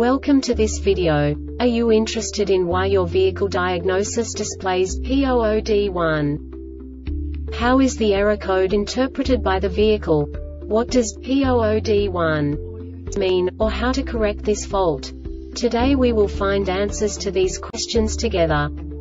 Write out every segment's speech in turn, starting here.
Welcome to this video. Are you interested in why your vehicle diagnosis displays P00D1? How is the error code interpreted by the vehicle? What does P00D1 mean, or how to correct this fault? Today we will find answers to these questions together.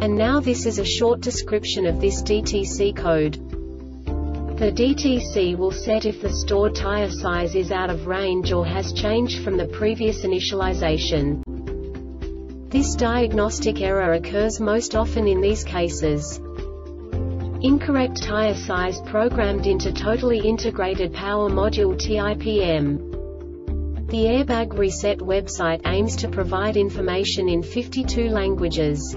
And now this is a short description of this DTC code. The DTC will set if the stored tire size is out of range or has changed from the previous initialization. This diagnostic error occurs most often in these cases. Incorrect tire size programmed into Totally Integrated Power Module TIPM. The Airbag Reset website aims to provide information in 52 languages.